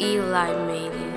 Eli Manning.